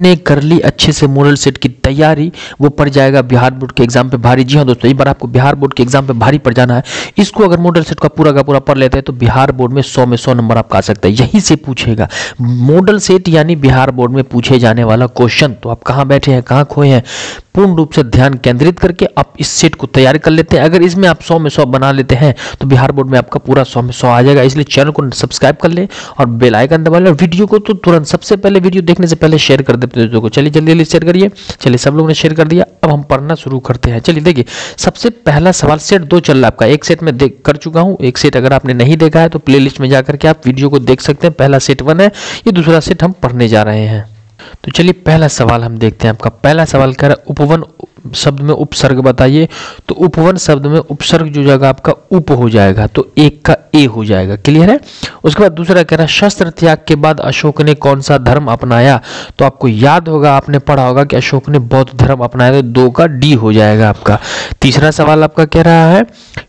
ने कर ली अच्छे से मॉडल सेट की तैयारी, वो पड़ जाएगा बिहार बोर्ड के एग्ज़ाम पे भारी। जी हाँ दोस्तों, एक बार आपको बिहार बोर्ड के एग्ज़ाम पे भारी पड़ जाना है। इसको अगर मॉडल सेट का पूरा का पूरा पढ़ लेते हैं तो बिहार बोर्ड में 100 में 100 नंबर आपका आ सकता है। यहीं से पूछेगा। मॉडल सेट यानी बिहार बोर्ड में पूछे जाने वाला क्वेश्चन तो आप कहाँ बैठे हैं, कहाँ खोए हैं? पूर्ण रूप से ध्यान केंद्रित करके आप इस सेट को तैयार कर लेते हैं। अगर इसमें आप सौ में सौ बना लेते हैं तो बिहार बोर्ड में आपका पूरा सौ में सौ आ जाएगा। इसलिए चैनल को सब्सक्राइब कर ले और बेल आइकन दबा ले। और वीडियो को तो तुरंत सबसे पहले वीडियो देखने से पहले शेयर कर देते दोस्तों को चलिए जल्दी जल्दी शेयर करिए। चलिए सब लोगों ने शेयर कर दिया। अब हम पढ़ना शुरू करते हैं। चलिए देखिए, सबसे पहला सवाल सेट दो चल रहा है आपका। एक सेट में देख कर चुका हूँ, एक सेट अगर आपने नहीं देखा है तो प्ले में जाकर के आप वीडियो को देख सकते हैं। पहला सेट वन है, ये दूसरा सेट हम पढ़ने जा रहे हैं। तो चलिए पहला सवाल हम देखते हैं आपका। पहला सवाल कह रहा है, उपवन शब्द में उपसर्ग बताइए तो उपवन शब्द में उपसर्ग जो जाएगा आपका उप हो जाएगा तो एक का ए हो जाएगा। क्लियर है? उसके बाद दूसरा कह रहा है, शस्त्र त्याग के बाद अशोक ने कौन सा धर्म अपनाया? तो आपको याद होगा, आपने पढ़ा होगा कि अशोक ने बौद्ध धर्म अपनाया तो दो का डी हो जाएगा आपका। तीसरा सवाल आपका कह रहा है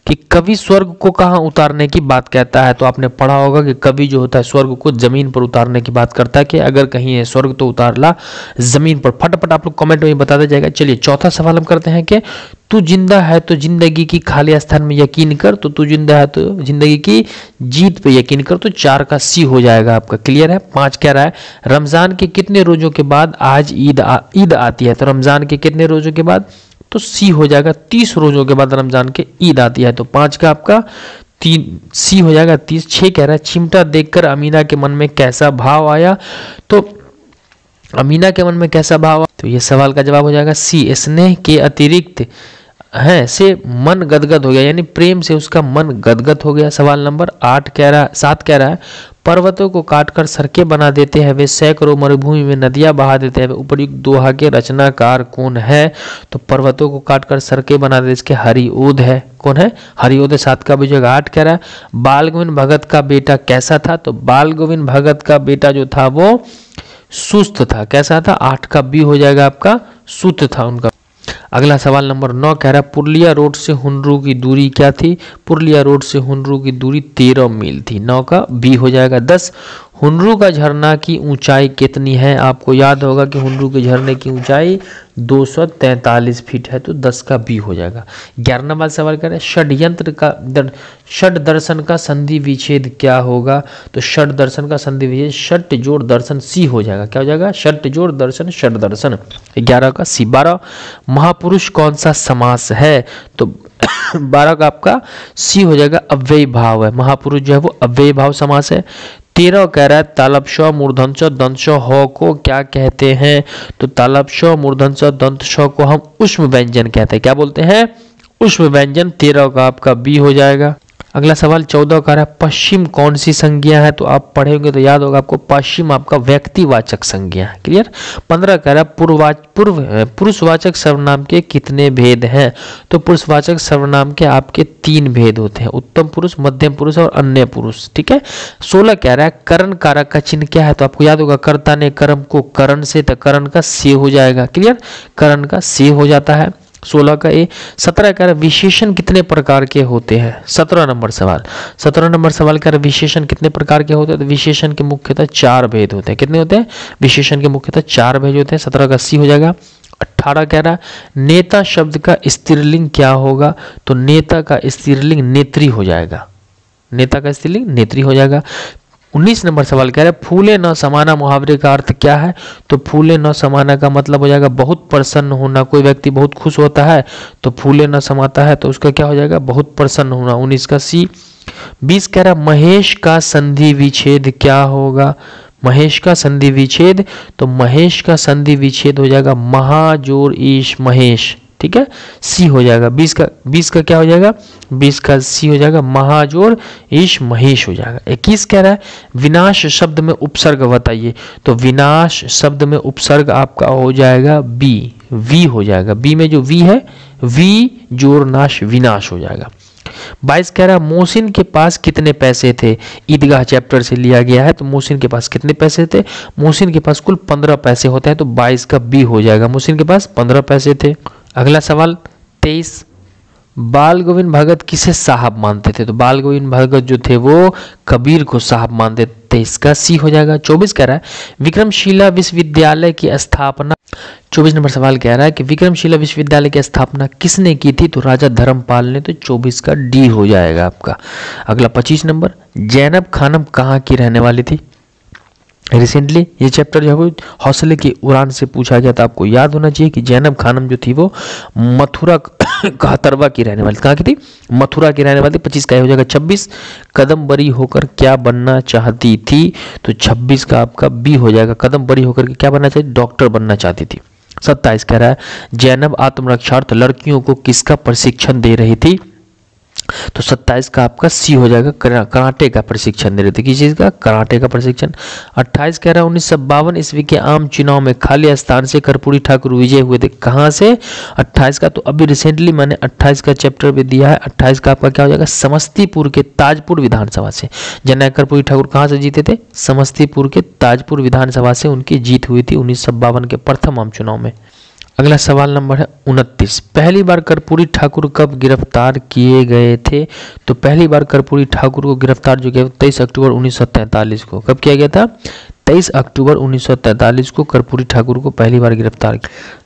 कि कवि स्वर्ग को कहाँ उतारने की बात कहता है? तो आपने पढ़ा होगा कि कवि जो होता है, स्वर्ग को ज़मीन पर उतारने की बात करता है कि अगर कहीं है स्वर्ग तो उतार ला ज़मीन पर। फटाफट आप लोग कमेंट में बता दिया जाएगा। चलिए, चौथा सवाल हम करते हैं कि तू ज़िंदा है तो ज़िंदगी की खाली स्थान में यकीन कर तो तू ज़िंदा है तो ज़िंदगी की जीत पे यकीन कर तो चार का सी हो जाएगा आपका। क्लियर है? पाँच कह रहा है, रमज़ान के कितने रोजों के बाद आज ईद ईद आती है? तो रमज़ान के कितने रोजों के बाद? तो सी हो जाएगा, तीस रोजों के बाद रमज़ान के ईद आती है। तो पाँच का आपका तीन, सी हो जाएगा, तीस। छः कह रहा है, चिमटा देखकर अमीना के मन में कैसा भाव आया? तो अमीना के मन में कैसा भाव तो ये सवाल का जवाब हो जाएगा, सी, स्नेह के अतिरिक्त है, से मन गदगद हो गया, यानी प्रेम से उसका मन गदगद हो गया। सवाल नंबर आठ कह रहा, सात कह रहा है, पर्वतों को काटकर सड़कें बना देते हैं वे, सैकड़ों मरुभूमि में नदियाँ बहा देते हैं उपयुक्त दोहा के रचनाकार कौन है? तो पर्वतों को काटकर सड़कें बना देते इसके हरिओद है, कौन है? हरिओद सात का जगह आठ कह रहा है बाल गोविंद भगत का बेटा कैसा था? तो बाल गोविंद भगत का बेटा जो था वो सुस्त था। कैसा था? आठ का बी हो जाएगा आपका, सुत था उनका। अगला सवाल नंबर नौ कह रहा पुरलिया रोड से हुनरू की दूरी क्या थी? पुरलिया रोड से हुनरू की दूरी तेरह मील थी। नौ का बी हो जाएगा दस। हुनरू का झरना की ऊंचाई कितनी है? आपको याद होगा कि हुनरू के झरने की ऊंचाई 243 फीट है तो 10 का बी हो जाएगा। ग्यारह नंबर सवाल करें षड्यंत्र का दर, षड दर्शन का संधि विच्छेद क्या होगा? तो षड दर्शन का संधि विच्छेद षट जोड़ दर्शन सी हो जाएगा। क्या हो जाएगा? षट जोड़ दर्शन षट दर्शन। ग्यारह का सी। बारह महापुरुष कौन सा समास है? तो बारह का आपका सी हो जाएगा अव्यय भाव है। महापुरुष जो है वो अव्यय भाव समास है। तेरह कह रहा है तालबश मूर्धन दंश हो को क्या कहते हैं? तो तालब तालबश मूर्धंश दंश को हम उष्म व्यंजन कहते हैं। क्या बोलते हैं? उष्म व्यंजन तेरह का आपका बी हो जाएगा। अगला सवाल, चौदह का है, पश्चिम कौन सी संज्ञा है? तो आप पढ़ेंगे तो याद होगा आपको, पश्चिम आपका व्यक्तिवाचक संज्ञा है। क्लियर पंद्रह कह रहा है, पूर्व पुरुषवाचक सर्वनाम के कितने भेद हैं? तो पुरुषवाचक सर्वनाम के आपके तीन भेद होते हैं, उत्तम पुरुष, मध्यम पुरुष और अन्य पुरुष, ठीक है? सोलह कह रहा है, करण कारक का चिन्ह क्या है? तो आपको याद होगा, कर्ता ने कर्म को करण से तो करण का से हो जाएगा। क्लियर करण का से हो जाता है। सोलह का ए, सत्रह का विशेषण कितने प्रकार के होते हैं? सत्रह नंबर सवाल। सत्रह नंबर सवाल का विशेषण कितने प्रकार के होते हैं? तो विशेषण के मुख्यतः चार भेद होते हैं। कितने होते हैं? विशेषण के मुख्यतः चार भेद होते हैं। सत्रह का अस्सी हो जाएगा। अट्ठारह कह रहा नेता शब्द का स्त्रीलिंग क्या होगा? तो नेता का स्त्रीलिंग नेत्री हो जाएगा। नेता का स्त्रीलिंग नेत्री हो जाएगा। उन्नीस नंबर सवाल कह रहे हैं, फूले न समाना मुहावरे का अर्थ क्या है? तो फूले न समाना का मतलब हो जाएगा बहुत प्रसन्न होना, कोई व्यक्ति बहुत खुश होता है तो फूले न समाता है तो उसका क्या हो जाएगा? बहुत प्रसन्न होना, उन्नीस का सी। बीस कह रहा महेश का संधि विच्छेद क्या होगा? महेश का संधि विच्छेद तो महेश का संधि विच्छेद हो जाएगा महाजोर ईश महेश। ठीक है? सी हो जाएगा। बीस का बीस का क्या हो जाएगा? बीस का सी हो जाएगा। महाजोर ईश महेश हो जाएगा। इक्कीस कह रहा है, विनाश शब्द में उपसर्ग बताइए। तो विनाश शब्द में उपसर्ग आपका हो जाएगा बी वी हो जाएगा। बी में जो वी है वी ज़ोर नाश विनाश हो जाएगा। बाईस कह रहा है, मोहसिन के पास कितने पैसे थे? ईदगाह चैप्टर से लिया गया है तो मोहसिन के पास कितने पैसे थे? मोहसिन के पास कुल पंद्रह पैसे होते हैं तो बाईस का बी हो जाएगा। मोहसिन के पास पंद्रह पैसे थे। अगला सवाल, तेईस बाल गोविंद भगत किसे साहब मानते थे? तो बाल गोविंद भगत जो थे वो कबीर को साहब मानते थे। इसका सी हो जाएगा। चौबीस कह रहा है, विक्रमशिला विश्वविद्यालय की स्थापना, चौबीस नंबर सवाल कह रहा है कि विक्रमशिला विश्वविद्यालय की स्थापना किसने की थी? तो राजा धर्मपाल ने तो चौबीस का डी हो जाएगा आपका। अगला पच्चीस नंबर, जैनब खानम कहाँ की रहने वाली थी? रिसेंटली ये चैप्टर जो है हौसले की उड़ान से पूछा गया था। आपको याद होना चाहिए कि जैनब खानम जो थी वो मथुरा कहतरवा की रहने वाली कहाँ की थी? मथुरा की रहने वाली पच्चीस का हो जाएगा छब्बीस। कदम बरी होकर क्या बनना चाहती थी? तो छब्बीस का आपका बी हो जाएगा। कदम बरी होकर के क्या बनना चाहिए डॉक्टर बनना चाहती थी। सत्ताईस कह रहा है, जैनब आत्मरक्षार्थ लड़कियों को किसका प्रशिक्षण दे रही थी? तो 27 का आपका सी हो जाएगा कराटे का प्रशिक्षण दे रहे थे। किस चीज़ का? कराटे का प्रशिक्षण। 28 कह रहा है, उन्नीस सौ बावन ईस्वी के आम चुनाव में खाली स्थान से कर्पूरी ठाकुर विजय हुए थे। कहाँ से? 28 का। तो अभी रिसेंटली मैंने 28 का चैप्टर भी दिया है। 28 का आपका क्या हो जाएगा? समस्तीपुर के ताजपुर विधानसभा से। जननायक कर्पूरी ठाकुर कहाँ से जीते थे? समस्तीपुर के ताजपुर विधानसभा से उनकी जीत हुई थी उन्नीस सौ बावन के प्रथम आम चुनाव में। अगला सवाल नंबर है उनतीस। पहली बार कर्पूरी ठाकुर कब गिरफ़्तार किए गए थे? तो पहली बार कर्पूरी ठाकुर को गिरफ़्तार जो किया तेईस अक्टूबर 1943 को। कब किया गया था? 23 अक्टूबर 1943 को कर्पूरी ठाकुर को पहली बार गिरफ़्तार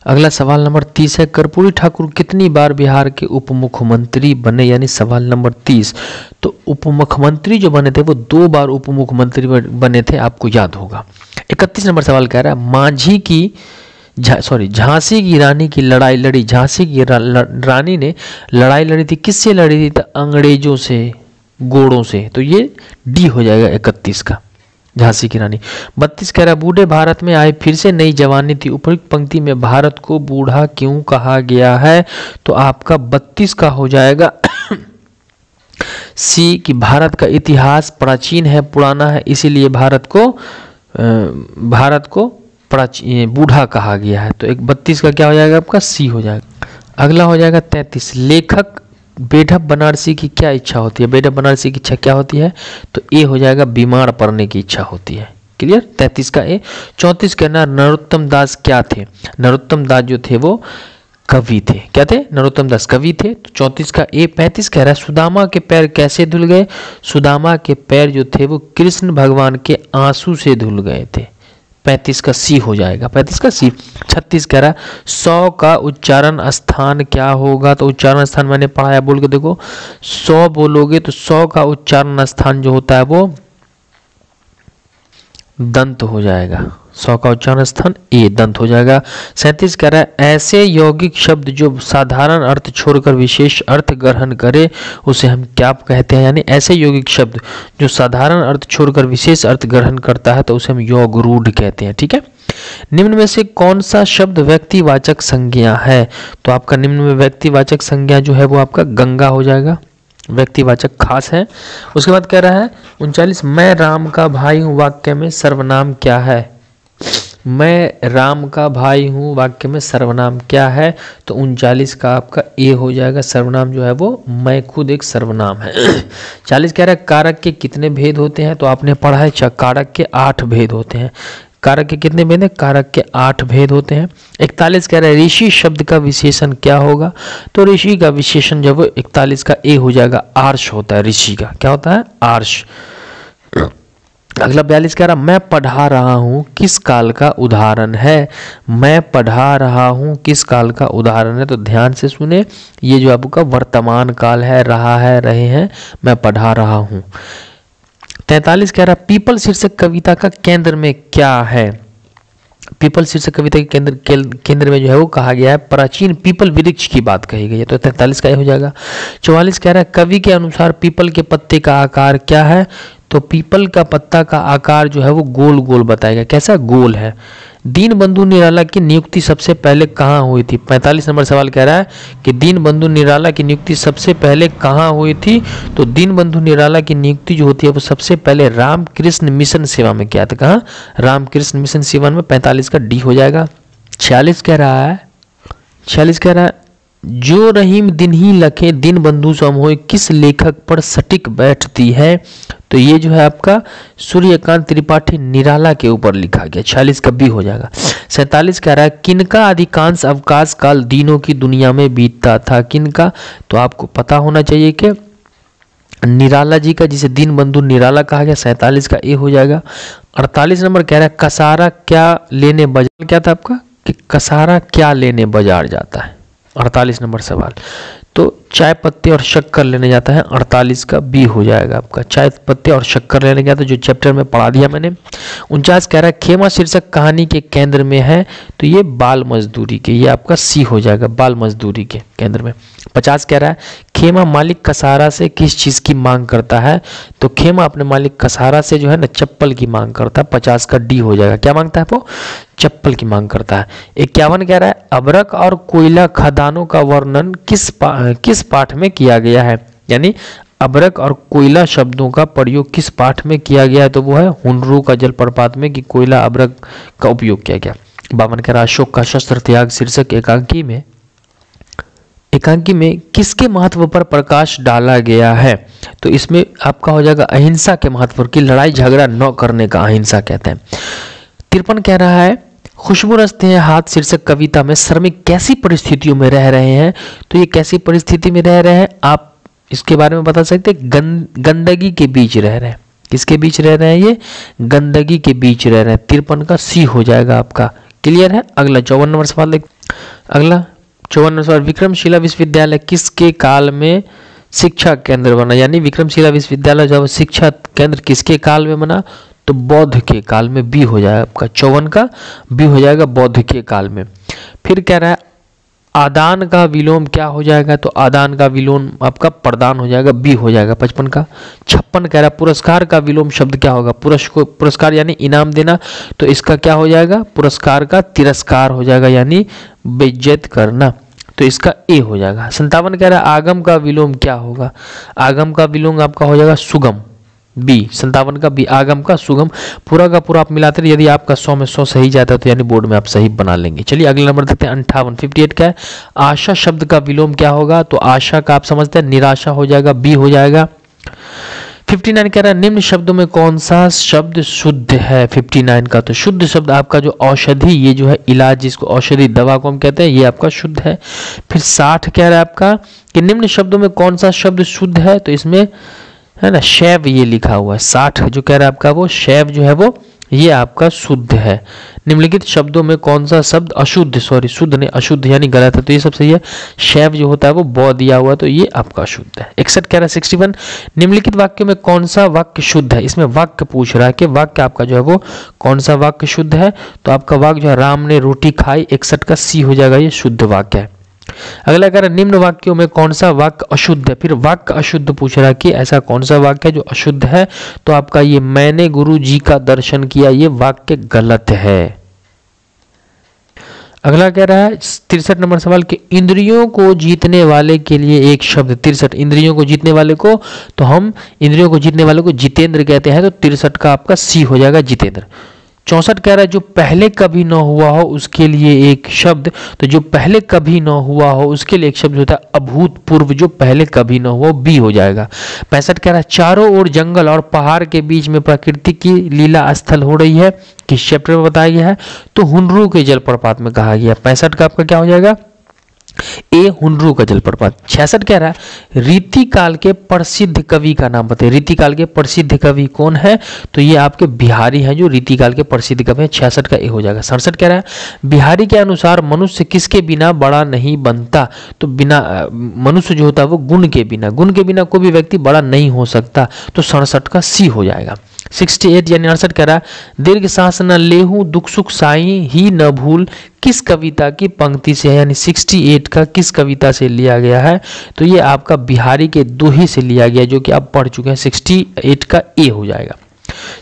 अगला सवाल नंबर तीस है, कर्पूरी ठाकुर कितनी बार बिहार के उप मुख्यमंत्री बने? यानी सवाल नंबर तीस। तो उप मुख्यमंत्री जो बने थे, वो दो बार उप मुख्यमंत्री बने थे, आपको याद होगा। इकतीस नंबर सवाल कह रहा है, मांझी की सॉरी झांसी की रानी की लड़ाई लड़ी। झांसी की रा, रानी ने लड़ाई लड़ी थी। किससे लड़ी थी? तो अंग्रेज़ों से गोड़ों से। तो ये डी हो जाएगा इकतीस का झांसी की रानी। बत्तीस कह रहा बूढ़े भारत में आए फिर से नई जवानी थी। उपयुक्त पंक्ति में भारत को बूढ़ा क्यों कहा गया है? तो आपका बत्तीस का हो जाएगा। सी कि भारत का इतिहास प्राचीन है पुराना है इसीलिए भारत को भारत को प्राचीन बूढ़ा कहा गया है। तो एक बत्तीस का क्या हो जाएगा आपका? सी हो जाएगा। अगला हो जाएगा तैतीस। लेखक बेढप बनारसी की क्या इच्छा होती है? बेढप बनारसी की इच्छा क्या होती है? तो ए हो जाएगा बीमार पड़ने की इच्छा होती है। क्लियर? तैतीस का ए। चौंतीस कहना नरोत्तम दास क्या थे? नरोत्तम दास जो थे वो कवि थे। क्या थे? नरोत्तम दास कवि थे। तो चौंतीस का ए। पैंतीस कह रहा है, सुदामा के पैर कैसे धुल गए? सुदामा के पैर जो थे वो कृष्ण भगवान के आँसू से धुल गए थे। पैंतीस का सी हो जाएगा। पैंतीस का सी, छत्तीस कह रहा है सौ का उच्चारण स्थान क्या होगा? तो उच्चारण स्थान मैंने पढ़ाया बोल के देखो। सौ बोलोगे तो सौ का उच्चारण स्थान जो होता है वो दंत हो जाएगा। सौ का उच्चारण स्थान ए दंत हो जाएगा। सैंतीस कह रहा है, ऐसे यौगिक शब्द जो साधारण अर्थ छोड़कर विशेष अर्थ ग्रहण करे, उसे हम क्या कहते हैं? यानी ऐसे यौगिक शब्द जो साधारण अर्थ छोड़कर विशेष अर्थ ग्रहण करता है तो उसे हम योग रूढ़ कहते हैं, ठीक है? निम्न में से कौन सा शब्द व्यक्तिवाचक संज्ञा है? तो आपका निम्न में व्यक्तिवाचक संज्ञा जो है, वो आपका गंगा हो जाएगा। व्यक्तिवाचक खास है। उसके बाद कह रहा है, उनचालीस, मैं राम का भाई हूँ, वाक्य में सर्वनाम क्या है? मैं राम का भाई हूँ, वाक्य में सर्वनाम क्या है? तो उनचालीस का आपका ए हो जाएगा। सर्वनाम जो है वो मैं खुद एक सर्वनाम है। चालीस कह रहा है, कारक के कितने भेद होते हैं? तो आपने पढ़ा है कारक के आठ भेद होते हैं। कारक के कितने भेद हैं? कारक के आठ भेद होते हैं। इकतालीस कह रहा है, ऋषि शब्द का विशेषण क्या होगा? तो ऋषि का विशेषण जब इकतालीस का ए हो जाएगा आर्श होता है, ऋषि का। क्या होता है? आर्ष। अगला बयालीस कह रहा मैं पढ़ा रहा हूँ किस काल का उदाहरण है। मैं पढ़ा रहा हूँ किस काल का उदाहरण है तो ध्यान से सुने, ये जो आपका वर्तमान काल है, रहा है, रहे हैं, मैं पढ़ा रहा हूँ। तैतालीस कह रहा पीपल शीर्षक कविता का केंद्र में क्या है? पीपल शीर्षक कविता के केंद्र केंद्र में जो है वो कहा गया है, प्राचीन पीपल वृक्ष की बात कही गई है तो तैतालीस का ये हो जाएगा। चौवालीस कह रहा है कवि के अनुसार पीपल के पत्ते का आकार क्या है? तो पीपल का पत्ता का आकार जो है वो गोल गोल बताएगा कैसा गोल है? दीन बंधु निराला की नियुक्ति सबसे पहले कहाँ हुई थी? 45 नंबर सवाल कह रहा है कि दीन बंधु निराला की नियुक्ति सबसे पहले कहाँ हुई थी? तो दीन बंधु निराला की नियुक्ति जो होती है वो सबसे पहले रामकृष्ण मिशन सेवा में किया था। कहाँ? रामकृष्ण मिशन सेवा में पैंतालीस का डी हो जाएगा। छियालीस कह रहा है। छियालीस कह रहा है। जो रहीम दिन ही लखे, दिन बंधु समोह किस लेखक पर सटिक बैठती है? तो ये जो है आपका सूर्यकांत त्रिपाठी निराला के ऊपर लिखा गया। छियालीस का भी हो जाएगा। सैतालीस कह रहा है, किनका अधिकांश अवकाश काल दिनों की दुनिया में बीतता था? किनका? तो आपको पता होना चाहिए कि निराला जी का, जिसे दिन बंधु निराला कहा गया, सैतालीस का ए हो जाएगा। अड़तालीस नंबर कह रहा है, कसारा क्या लेने बाज़ार, क्या था आपका? कि कसारा क्या लेने बाज़ार जाता है। अड़तालीस नंबर सवाल। तो चाय पत्ते और शक्कर लेने जाता है, अड़तालीस का बी हो जाएगा आपका। चाय पत्ते और शक्कर लेने गया था जो चैप्टर में पढ़ा दिया मैंने, उनचास कह रहा है, खेमा शीर्षक कहानी के केंद्र में है तो ये बाल मजदूरी के, ये आपका सी हो जाएगा, बाल मजदूरी के केंद्र में। पचास कह रहा है, खेमा मालिक कसारा से किस चीज़ की मांग करता है? तो खेमा अपने मालिक कसारा से जो है ना, चप्पल की मांग करता है, पचास का डी हो जाएगा। क्या माँगता है वो चप्पल की मांग करता है। इक्यावन कह रहा है अबरक और कोयला खदानों का वर्णन किस पा, किस पाठ में किया गया है? यानी अबरक और कोयला शब्दों का प्रयोग किस पाठ में किया गया है? तो वो है हुनरू का जलप्रपात में कि कोयला अबरक का उपयोग किया गया। बावन कह रहा अशोक का शस्त्र त्याग शीर्षक एकांकी में। एकांकी में किसके महत्व पर प्रकाश डाला गया है? तो इसमें आपका हो जाएगा अहिंसा के महत्व कि लड़ाई झगड़ा न करने का अहिंसा कहते हैं। तिरपन कह रहा है खुशबू रस्ते हैं हाथ शीर्षक कविता में श्रमिक कैसी परिस्थितियों में रह रहे हैं? तो ये कैसी परिस्थिति में रह रहे हैं? आप इसके बारे में बता सकते गंद, गंदगी के बीच रह रहे हैं। किसके बीच रह रहे हैं ये? गंदगी के बीच रह रहे हैं। तिरपन का सी हो जाएगा आपका। क्लियर है? अगला चौवन नंबर सवाल देख अगला चौवन नंबर सवाल विक्रमशिला विश्वविद्यालय किसके काल में शिक्षा केंद्र बना? यानी विक्रमशिला विश्वविद्यालय जब शिक्षा केंद्र किसके काल में बना? तो बौद्ध के काल में बी हो जाएगा आपका चौवन का, बी हो जाएगा बौद्ध के काल में। फिर कह रहा है, आदान का विलोम क्या हो जाएगा? तो आदान का विलोम आपका प्रदान हो जाएगा, बी हो जाएगा पचपन का। छप्पन कह रहा पुरस्कार का विलोम शब्द क्या होगा? पुरस्कार पुरस्कार यानी इनाम देना तो इसका क्या हो जाएगा? पुरस्कार का तिरस्कार हो जाएगा, यानी बेइज्जत करना तो इसका ए हो जाएगा। संतावन कह रहा है, आगम का विलोम क्या होगा? आगम का विलोम आपका हो जाएगा सुगम। बी, संतावन का बी, आगम का सुगम, पूरा का पूरा आप मिलाते यदि आपका सौ में सौ सही जाता है तो यानी बोर्ड में आप सही बना लेंगे। चलिए, अगले नंबर देखते हैं, अंठावन फिफ्टी एट का है। आशा शब्द का विलोम क्या होगा? तो आशा का आप समझते हैं, निराशा हो जाएगा, बी हो जाएगा। 59 कह रहा है, निम्न शब्दों में कौन सा शब्द शुद्ध है? 59 का तो शुद्ध शब्द आपका जो औषधि, ये जो है इलाज, जिसको औषधि, दवा को हम कहते हैं, ये आपका शुद्ध है। फिर 60 कह रहा है आपका कि निम्न शब्दों में कौन सा शब्द शुद्ध है? तो इसमें है ना, शैव ये लिखा हुआ है, साठ जो कह रहा है आपका वो, शैव जो है वो, ये आपका शुद्ध है। निम्नलिखित शब्दों में कौन सा शब्द अशुद्ध, सॉरी, शुद्ध नहीं, अशुद्ध यानी गलत है तो ये सब सही है। शैव जो होता है वो बौ दिया हुआ तो ये आपका शुद्ध है। इकसठ कह रहा है, सिक्सटी वन, निम्नलिखित वाक्य में कौन सा वाक्य शुद्ध है? इसमें वाक्य पूछ रहा है कि वाक्य आपका जो है वो कौन सा वाक्य शुद्ध है? तो आपका वाक्य जो है, राम ने रोटी खाई, इकसठ का सी हो जाएगा, ये शुद्ध वाक्य है। अगला कह रहा है, निम्न वाक्यों में कौन सा वाक्य अशुद्ध है? फिर वाक्य अशुद्ध पूछ रहा कि ऐसा कौन सा वाक्य है जो अशुद्ध है? तो आपका ये, मैंने गुरु जी का दर्शन किया, ये वाक्य गलत है। अगला कह रहा है, तिरसठ नंबर सवाल कि इंद्रियों को जीतने वाले के लिए एक शब्द, तिरसठ, इंद्रियों को जीतने वाले को तो हम इंद्रियों को जीतने वाले को जितेंद्र कहते हैं तो तिरसठ का आपका सी हो जाएगा जितेंद्र। चौसठ कह रहा है, जो पहले कभी ना हुआ हो, उसके लिए एक शब्द। तो जो पहले कभी ना हुआ हो, उसके लिए एक शब्द होता है अभूतपूर्व। जो पहले कभी ना हुआ बी हो जाएगा। पैंसठ कह रहा है, चारों ओर जंगल और पहाड़ के बीच में प्रकृति की लीला स्थल हो रही है। किस चैप्टर में बताया गया है? तो हुनरू के जलप्रपात में कहा गया पैंसठ का आपका क्या हो जाएगा? ए हुनरू का जलप्रपात। छियासठ कह रहा है, रीति काल के प्रसिद्ध कवि का नाम बताइए। रीति काल के प्रसिद्ध कवि कौन है? तो ये आपके बिहारी हैं जो रीतिकाल के प्रसिद्ध कवि हैं। छियासठ का ए हो जाएगा। सड़सठ कह रहा है, बिहारी के अनुसार मनुष्य किसके बिना बड़ा नहीं बनता? तो बिना मनुष्य जो होता है वो गुण के बिना, गुण के बिना कोई भी व्यक्ति बड़ा नहीं हो सकता। तो सड़सठ का सी हो जाएगा। सिक्सटी एट यानी अड़सठ कह रहा है दीर्घ सांस न लेहू, दुख सुख साई ही न भूल, किस कविता की पंक्ति से है? यानी 68 का किस कविता से लिया गया है? तो ये आपका बिहारी के दोही से लिया गया, जो कि आप पढ़ चुके हैं। 68 का ए हो जाएगा।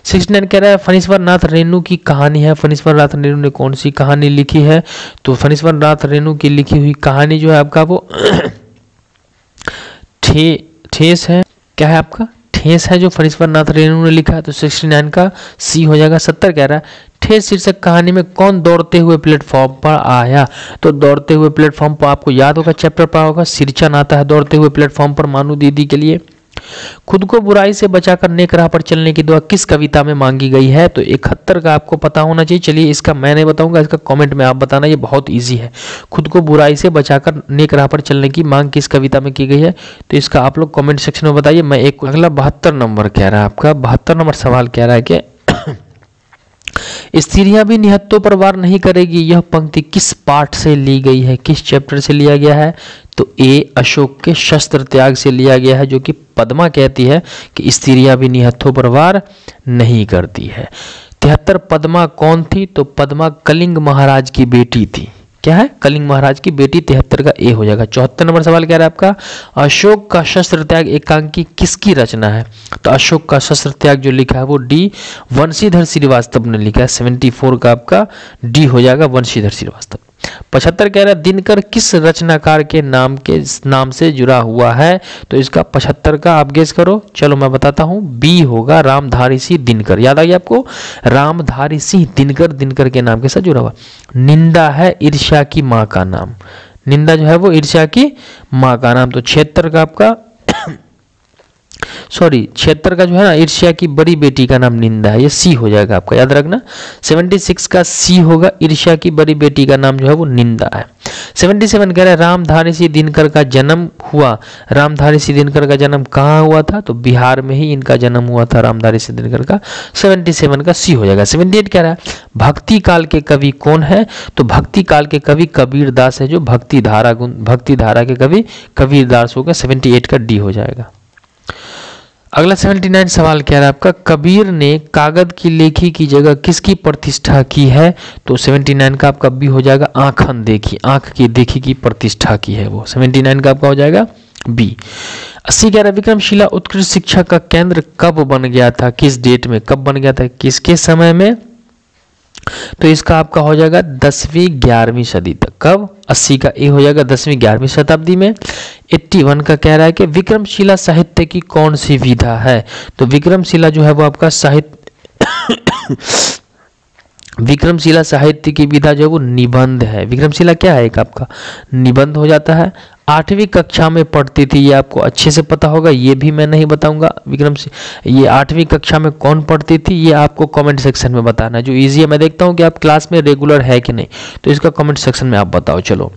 69 कह रहा है फनीश्वर नाथ रेणु की कहानी है। फनीश्वर नाथ रेणु ने कौन सी कहानी लिखी है? तो फनीश्वर नाथ रेणु की लिखी हुई कहानी जो है आपका वो ठे, ठेस है। क्या है आपका? ठेस है जो फरीश्वरनाथ रेणु ने लिखा है तो सिक्सटी नाइन का सी हो जाएगा सत्तर, कह रहा है, ठेस शीर्षक कहानी में कौन दौड़ते हुए प्लेटफॉर्म पर आया? तो दौड़ते हुए प्लेटफॉर्म पर आपको याद होगा, चैप्टर पर होगा सिरचन आता है दौड़ते हुए प्लेटफॉर्म पर मानू दीदी के लिए। खुद को बुराई से बचाकर नेक राह पर चलने की दुआ किस कविता में मांगी गई है? तो इकहत्तर का आपको पता होना चाहिए। चलिए इसका मैं नहीं बताऊँगा, इसका कमेंट में आप बताना, ये बहुत ईजी है। खुद को बुराई से बचाकर नेक राह पर चलने की मांग किस कविता में की गई है? तो इसका आप लोग कॉमेंट सेक्शन में बताइए। मैं एक अगला बहत्तर नंबर कह रहा है आपका। बहत्तर नंबर सवाल कह रहा है कि स्त्रियाँ भी निहत्तों पर वार नहीं करेगी। यह पंक्ति किस पाठ से ली गई है? किस चैप्टर से लिया गया है? तो ए, अशोक के शस्त्र त्याग से लिया गया है, जो कि पद्मा कहती है कि स्त्रियाँ भी निहत्थों पर वार नहीं करती है। तिहत्तर पद्मा कौन थी? तो पद्मा कलिंग महाराज की बेटी थी। क्या है? कलिंग महाराज की बेटी तिहत्तर का ए हो जाएगा। चौहत्तर नंबर सवाल क्या है आपका? अशोक का शस्त्र त्याग एकांकी किसकी रचना है? तो अशोक का शस्त्र त्याग जो लिखा है वो डी वंशीधर श्रीवास्तव ने लिखा है। सेवेंटी फोर का आपका डी हो जाएगा वंशीधर श्रीवास्तव। पचहत्तर कह रहा है, दिनकर किस रचनाकार के नाम के, नाम से जुड़ा हुआ है? तो इसका पचहत्तर का आप गेस करो। चलो मैं बताता हूँ। बी होगा रामधारी सिंह दिनकर। याद आ गया आपको? रामधारी सिंह दिनकर दिनकर के नाम के साथ जुड़ा हुआ। निंदा है ईर्ष्या की माँ का नाम। निंदा जो है वो ईर्ष्या की माँ का नाम। तो छिहत्तर का आपका सॉरी छिहत्तर का जो है ना, ईर्ष्या की बड़ी बेटी का नाम निंदा है। ये सी हो जाएगा आपका, याद रखना। 76 का सी होगा, ईर्ष्या की बड़ी बेटी का नाम जो है वो निंदा है। 77 कह रहा है रामधारी दिनकर का जन्म हुआ। रामधारी दिनकर का जन्म कहाँ हुआ था? तो बिहार में ही इनका जन्म हुआ था रामधारी दिनकर का। 77 का सी हो जाएगा। 78 कह रहा है, भक्ति काल के कवि कौन है? तो भक्ति काल के कवि कबीर दास है जो भक्ति धारा गुण भक्ति धारा के कवि कबीर दास होगा सेवेंटी का डी हो जाएगा। अगला 79 सवाल क्या है आपका? कबीर ने कागज़ की लेखी की जगह किसकी प्रतिष्ठा की है? तो 79 का आपका बी हो जाएगा आंखन देखी आँख की देखी की प्रतिष्ठा की है वो। 79 का आपका हो जाएगा बी। अस्सी ग्यारह, विक्रमशिला उत्कृष्ट शिक्षा का केंद्र कब बन गया था? किस डेट में? कब बन गया था? किसके समय में? तो इसका आपका हो जाएगा दसवीं ग्यारहवीं सदी तक। कब? अस्सी का ए हो जाएगा दसवीं ग्यारहवीं शताब्दी में। एट्टी वन का कह रहा है कि विक्रमशिला साहित्य की कौन सी विधा है? तो विक्रमशिला जो है वो आपका साहित्य विक्रमशिला साहित्य की विधा जो है वो निबंध है। विक्रमशिला क्या है एक आपका? निबंध हो जाता है। आठवीं कक्षा में पढ़ती थी, ये आपको अच्छे से पता होगा, ये भी मैं नहीं बताऊँगा। विक्रम सिंह ये आठवीं कक्षा में कौन पढ़ती थी, ये आपको कमेंट सेक्शन में बताना जो इजी है, मैं देखता हूँ कि आप क्लास में रेगुलर है कि नहीं। तो इसका कमेंट सेक्शन में आप बताओ, चलो।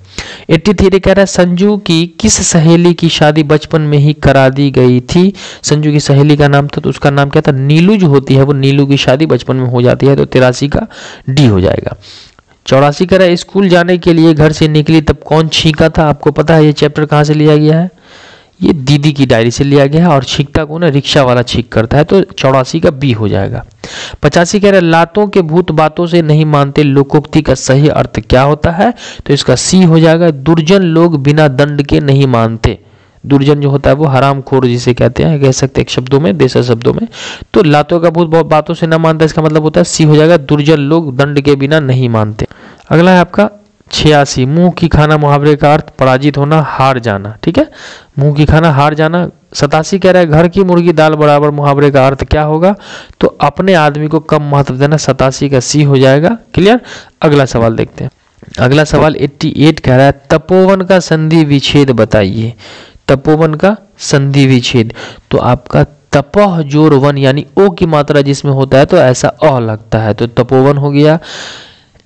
एट्टी थ्री कह रहा है, संजू की किस सहेली की शादी बचपन में ही करा दी गई थी? संजू की सहेली का नाम था तो उसका नाम क्या था? नीलू जो होती है, वो नीलू की शादी बचपन में हो जाती है तो तिरासी का डी हो जाएगा। चौरासी कह स्कूल जाने के लिए घर से निकली, तब कौन छींका था? आपको पता है ये चैप्टर कहाँ से लिया गया है? ये दीदी की डायरी से लिया गया है और छींकता को ना रिक्शा वाला छींक करता है तो चौरासी का बी हो जाएगा। पचासी कह रहे लातों के भूत बातों से नहीं मानते लोकोक्ति का सही अर्थ क्या होता है? तो इसका सी हो जाएगा, दुर्जन लोग बिना दंड के नहीं मानते। दुर्जन जो होता है वो हराम खोर जिसे कहते हैं, कह सकते हैं शब्दों में देसा शब्दों में। तो लातों का भूत बहुत बातों से न मानता, इसका मतलब होता है सी हो जाएगा, दुर्जन लोग दंड के बिना नहीं मानते। अगला है आपका छियासी, मुँह की खाना मुहावरे का अर्थ पराजित होना, हार जाना, ठीक है? मुँह की खाना, हार जाना, सतासी कह रहा है, घर की मुर्गी, दाल बराबर, मुहावरे का अर्थ क्या होगा? तो अपने आदमी को कम महत्व देना, सतासी का सी हो जाएगा, क्लियर? अगला सवाल देखते हैं। अगला सवाल 88 कह रहा है, तपोवन का संधि विच्छेद बताइए। तपोवन का संधि विच्छेद। तो आपका तपह ज़ोर वन यानी ओ की मात्रा जिसमें होता है तो ऐसा अ लगता है। तो तपोवन हो गया।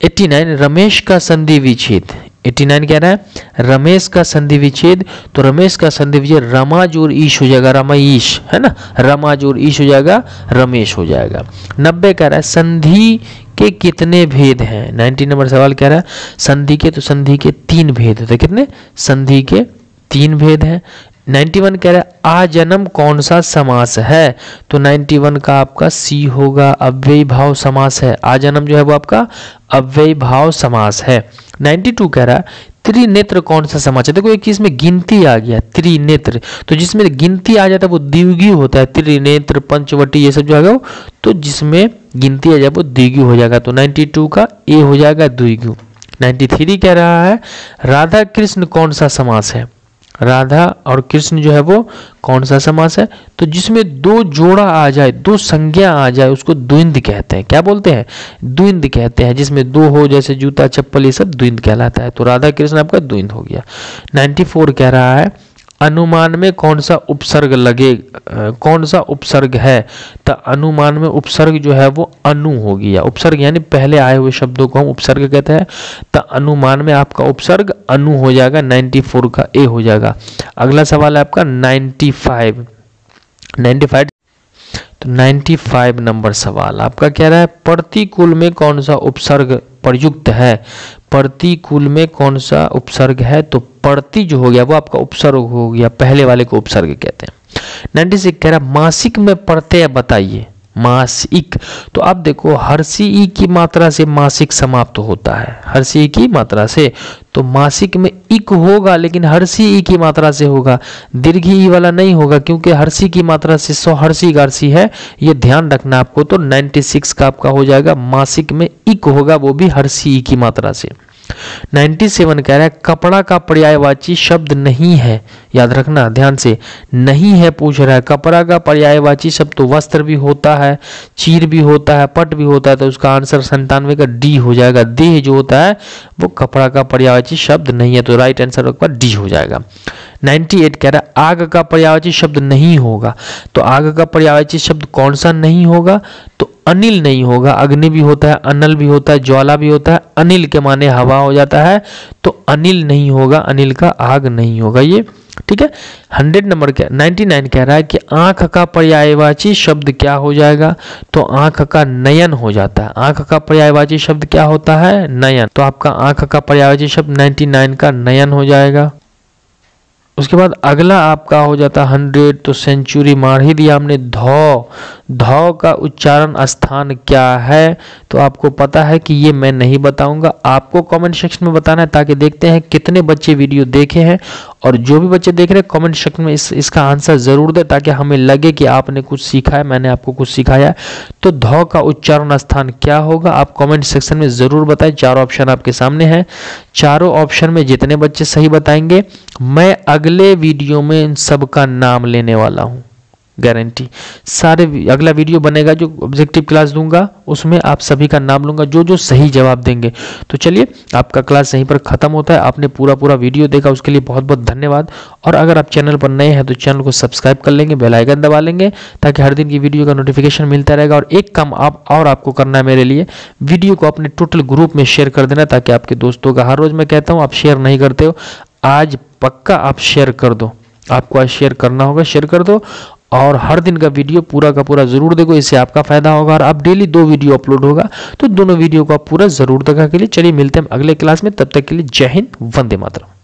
89 रमेश का संधि विच्छेद। 89 कह रहा है, रमेश का संधि विच्छेद। तो रमेश का संधि विच्छेद, रमा ज़ोर ईश हो जाएगा रमाईश है ना? रमा ज़ोर ईश हो जाएगा, रमेश हो जाएगा। 90 कह रहा है, संधि के कितने भेद हैं? 90 नंबर सवाल कह रहा है, संधि के तो संधि के तीन भेद होते कितने? संधि के तीन भेद हैं। 91 कह रहा है आजन्म कौन सा समास है? तो 91 का आपका सी होगा, अव्यय भाव समास है। आजन्म जो है वो आपका अव्यय भाव समास है। 92 कह रहा है, त्रिनेत्र कौन सा समास है? देखो, एक चीज़ में गिनती आ गया, त्रिनेत्र। तो जिसमें गिनती आ जाता है वो द्विगी होता है, त्रिनेत्र, पंचवटी, ये सब जो है तो जिसमें गिनती आ जाए वो द्विगी हो जाएगा। तो 92 का ए हो जाएगा द्विगु। 93 कह रहा है, राधा कृष्ण कौन सा समास है? राधा और कृष्ण जो है वो कौन सा समास है? तो जिसमें दो जोड़ा आ जाए, दो संज्ञा आ जाए, उसको द्विंद कहते हैं। क्या बोलते हैं? द्विंद कहते हैं, जिसमें दो हो, जैसे जूता, चप्पल, ये सब द्विंद कहलाता है। तो राधा, कृष्ण आपका द्विंद हो गया। 94 कह रहा है अनुमान में कौन सा उपसर्ग लगे, कौन सा उपसर्ग है? तो अनुमान में उपसर्ग जो है वो अनु हो गया। उपसर्ग यानी पहले आए हुए शब्दों को हम उपसर्ग कहते हैं। तो अनुमान में आपका उपसर्ग अनु हो जाएगा 94 का ए हो जाएगा। अगला सवाल है आपका 95 95 तो 95 नंबर सवाल। आपका कह रहा है, प्रतिकूल में कौन सा उपसर्ग प्रयुक्त है। प्रतिकूल में कौन सा उपसर्ग है? तो प्रति जो हो गया, वो आपका उपसर्ग हो गया। पहले वाले को उपसर्ग कहते हैं। नाइन्टी सिक्स कह रहा मासिक में प्रत्यय बताइए। मासिक। तो आप देखो, हर सी ई की मात्रा से मासिक समाप्त होता है। हर सी ई की मात्रा से। तो मासिक में इक होगा, लेकिन हर सी ई की मात्रा से होगा। दीर्घ ई वाला नहीं होगा, क्योंकि हर सी की मात्रा से सौ हर्षी गारसी है। ये ध्यान रखना आपको तो 96 का आपका हो जाएगा। मासिक में इक होगा, वो भी हर सी ई की मात्रा से। 97 कह रहा है, कपड़ा का पर्यायवाची शब्द नहीं है। याद रखना, ध्यान से, नहीं है पूछ रहा है, कपड़ा का पर्यायवाची शब्द तो वस्त्र भी होता है, चीर भी होता है, पट भी होता है तो उसका आंसर संतानवे का डी हो जाएगा। देह जो होता है, वो कपड़ा का पर्यायवाची शब्द नहीं है तो राइट आंसर डी हो जाएगा। 98 कह रहा आग का पर्यायवाची शब्द नहीं होगा तो आग का पर्यायवाची शब्द कौन सा नहीं होगा? तो अनिल नहीं होगा, अग्नि भी होता है, अनल भी होता है, ज्वाला भी होता है, अनिल के माने हवा हो जाता है तो अनिल नहीं होगा, अनिल का आग नहीं होगा, ये ठीक है? हंड्रेड नंबर क्या? नाइन्टी नाइन कह रहा है कि आँख का पर्यायवाची शब्द क्या हो जाएगा? तो आँख का नयन हो जाता है। आँख का पर्यायवाची शब्द क्या होता है? नयन। तो आपका आँख का पर्यायवाची शब्द नाइन्टी नाइन का नयन हो जाएगा। उसके बाद अगला आपका हो जाता है हंड्रेड तो सेंचुरी मार ही दिया हमने। धौ। धौ का उच्चारण स्थान क्या है? तो आपको पता है कि ये मैं नहीं बताऊँगा। आपको कमेंट सेक्शन में बताना है ताकि देखते हैं कितने बच्चे वीडियो देखे हैं। और जो भी बच्चे देख रहे हैं कमेंट सेक्शन में इस, इसका आंसर ज़रूर दे ताकि हमें लगे कि आपने कुछ सीखा है, मैंने आपको कुछ सिखाया तो धौ का उच्चारण स्थान क्या होगा? आप कॉमेंट सेक्शन में ज़रूर बताएँ। चारों ऑप्शन आपके सामने हैं। चारों ऑप्शन में जितने बच्चे सही बताएँगे, मैं अगले वीडियो में इन सबका नाम लेने वाला हूँ। गारंटी सारे अगला वीडियो बनेगा जो ऑब्जेक्टिव क्लास दूँगा, उसमें आप सभी का नाम लूँगा जो जो सही जवाब देंगे। तो चलिए, आपका क्लास यहीं पर खत्म होता है। आपने पूरा पूरा वीडियो देखा, उसके लिए बहुत बहुत धन्यवाद। और अगर आप चैनल पर नए हैं तो चैनल को सब्सक्राइब कर लेंगे बेलाइकन दबा लेंगे, ताकि हर दिन की वीडियो का नोटिफिकेशन मिलता रहेगा। और एक काम आप, और आपको करना है मेरे लिए वीडियो को अपने टोटल ग्रुप में शेयर कर देना, ताकि आपके दोस्तों का हर रोज मैं कहता हूँ, आप शेयर नहीं करते हो। आज पक्का आप शेयर कर दो। आपको आज शेयर करना होगा शेयर कर दो। और हर दिन का वीडियो पूरा का पूरा ज़रूर देखो, इससे आपका फ़ायदा होगा और आप डेली दो वीडियो अपलोड होगा। तो दोनों वीडियो को आप पूरा ज़रूर देखा के लिए। चलिए मिलते हैं अगले क्लास में, तब तक के लिए जय हिंद, वंदे मातरम।